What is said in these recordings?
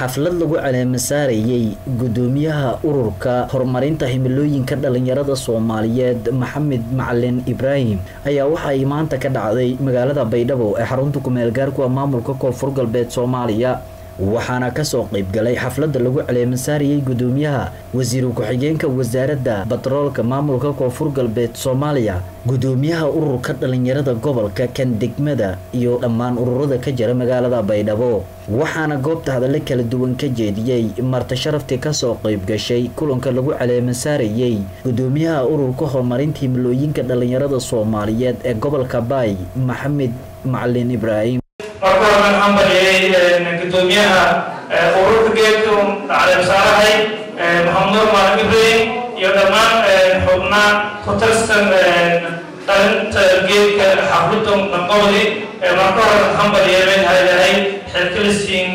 xaflad lagu caleema saarayey gudoomiyaha ururka horumarinta himilooyinka dhalinyarada soomaaliyeed maxamed macalin ibraahim ayaa waxay maanta ka dhacday magaalada baydhabo ee xarunta kumeel gaarkuwa maamulka koonfur galbeed soomaaliya waxaana ka soo qeybgalay xafladda lagu caleemasaarayey gudoomiyaha wasiiru ku-xigeenka wasaaradda batroolka maamulka koonfur galbeed soomaaliya. Gudoomiyaha ururka dhalinyarada gobolka kan degmada iyo dhammaan ururada ka jira magaalada baydhabo. Waxaana goobta hadalle kala duwan ka jeediyey marta sharaftii ka soo qeyb gashay kulanka lagu caleemasaarayey gudoomiyaha ururka horumarinta himilooyinka dhalinyarada soomaaliyeed ee gobolka baay maxamed macalin ibraahim marka hore waxaan bariyey gudoomiyaha ururka geedka caleemsaarahay maxamuud maalin ibrahim iyo dhammaan xubnaa ku tirsan dhalinta geedka xafladda naqowdi marka hore waxaan bariyey bay haydahay xilkala siin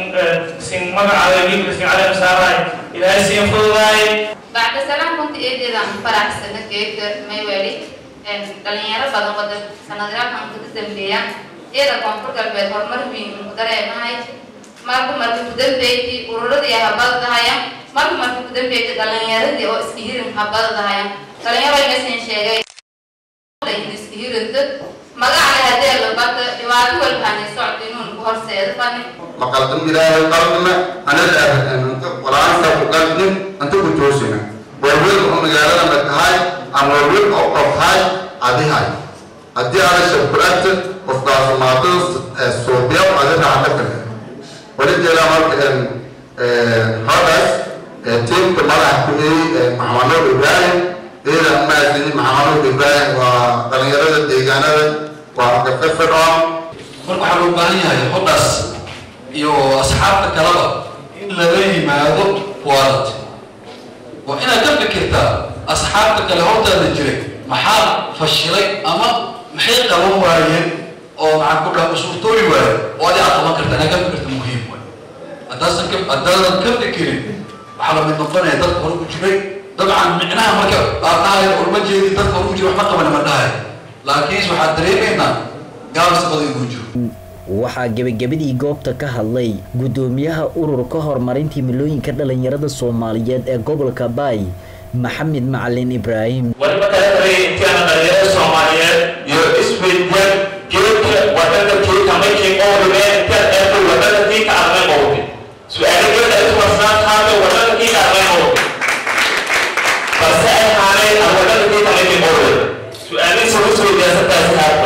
siin magacaada geedka siin caleemsaarahay ilaahay siin fududaay bacda salaam runta eedeedaan faraxsana geedka mayweli dhalinyaro badan wada sanadyakan ka dambeeyaan iyada koonfur haddii aada shabkulagta asxaabta kale hortaada jiray maxaa fashilay ama maxay qaban waayeen oo maxaa ku dhaha suurtooyi waaye oo adi aad qaban karta inaad ka fikirta muhiim waay haddaasan ka haddaadan ka fikirin waxaa la mid noqonaya dadka hore ku jiray dabcan micnaha marka aad dhahayo horma jeedi dadka hore ku jira waxba qabana ma dhahayo laakiinse waxaad dareemaynaa gaabsaqada inuu jiro. Waxaa gebagabadii goobta ka hadlay gudoomiyaha ururka horumarinta himilooyinka dhalinyarada soomaaliyeed ee gobolka baay maxamed macalin ibraahim waliba kala tagay intiana dhalinyarada soomaaliyeed iyo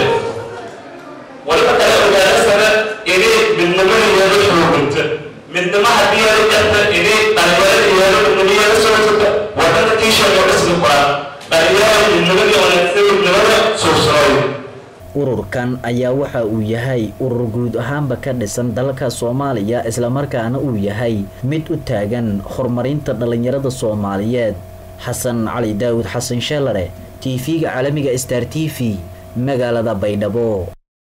ururkan ayaa waxa uu yahay urur guud ahaanba ka dhisan dalka soomaaliya islamarkaana uu yahay mid u taagan horumarinta dhalinyarada soomaaliyeed. Xasan cali daawud xasan sheelare t v-ga caalamiga star t v magaalada baydhabo